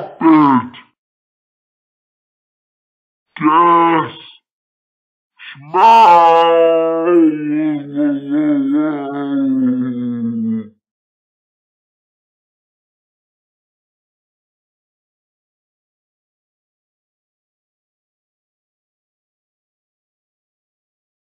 Muppet! Gas! Smile!